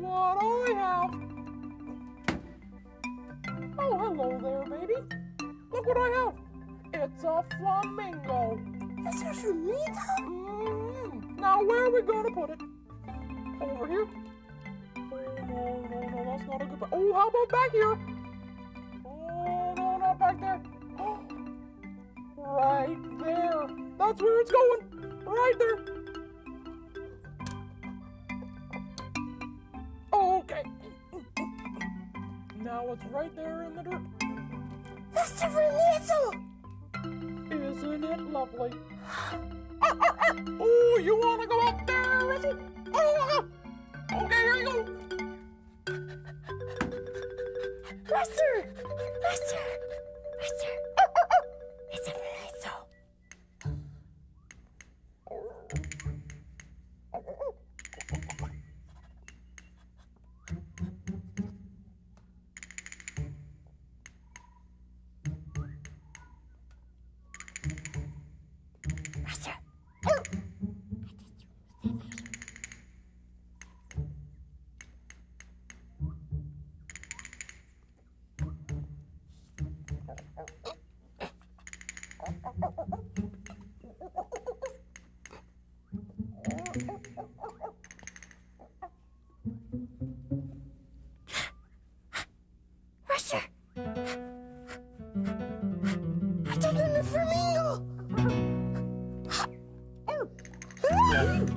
What do have? Oh, hello there, baby. Look what I have. It's a flamingo. It's a flamingo? Mm-hmm. Now, where are we going to put it? Over here? Oh, no, no, no, that's not a good... Oh, how about back here? Oh, no, not back there. right there. That's where it's going. Right there. Now it's right there in the dirt. That's! Isn't it lovely? Oh, you want to go up there, Russell? Oh, okay, here you go. Lester! Lester! flamingo! Oh.